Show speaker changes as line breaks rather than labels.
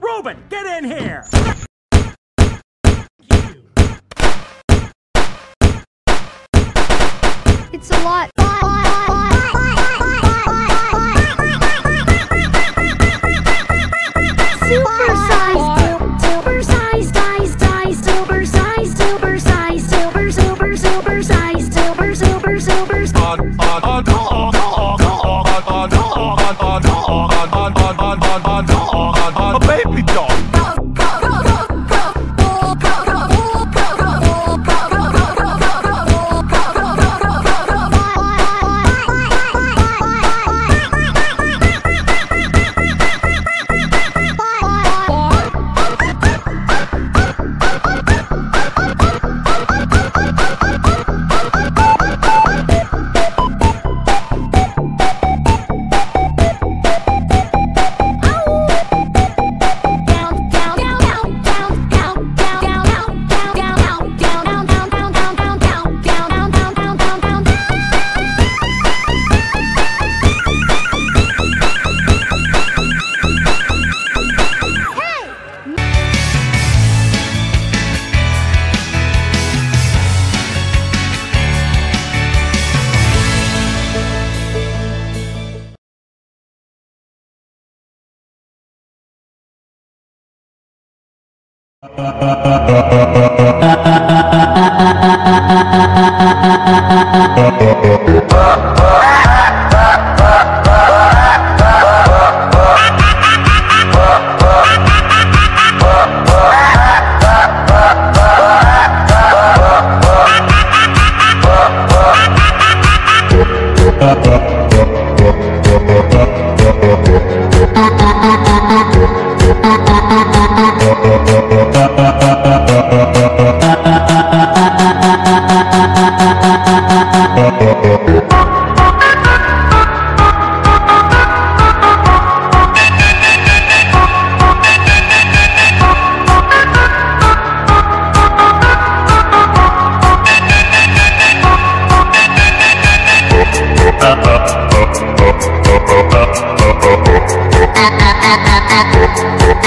Robin, get in here!
It's a lot. lot, lot. Super, size, super, super, super.
A
Ah